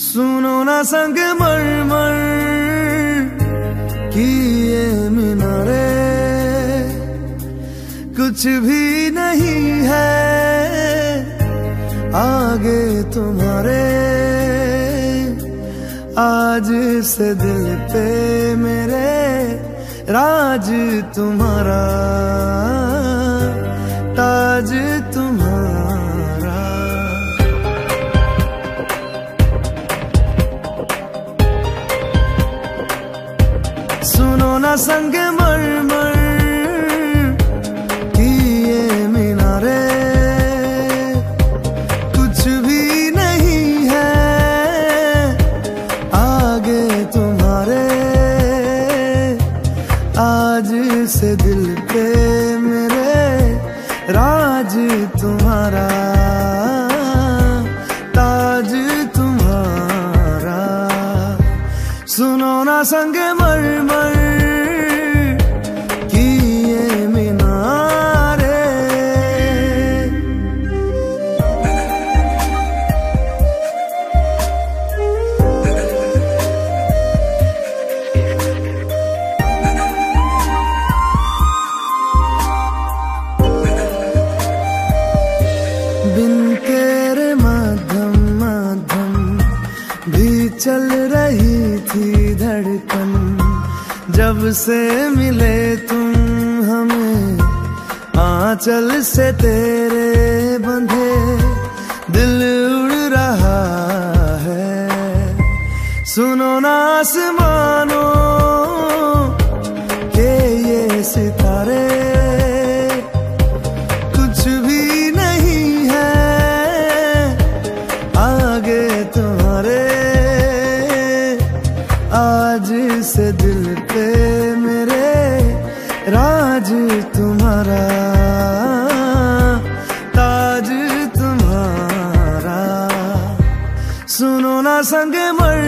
सुनो ना संग मर मर की मीनारे। कुछ भी नहीं है आगे तुम्हारे। आज से दिल पे मेरे राज तुम्हारा। ना संग मर मर की ये मीनारे। कुछ भी नहीं है आगे तुम्हारे। आज से दिल पे मेरे राज तुम्हारा, ताज तुम्हारा। सुनो ना संग मर मर चल रही थी धड़कन। जब से मिले तुम हमें, आंचल से तेरे बंधे दिल उड़ रहा है। सुनो ना आसमानों के ये सितारे। आज से दिल पे मेरे राज तुम्हारा ताज तुम्हारा। सुनो ना संग मर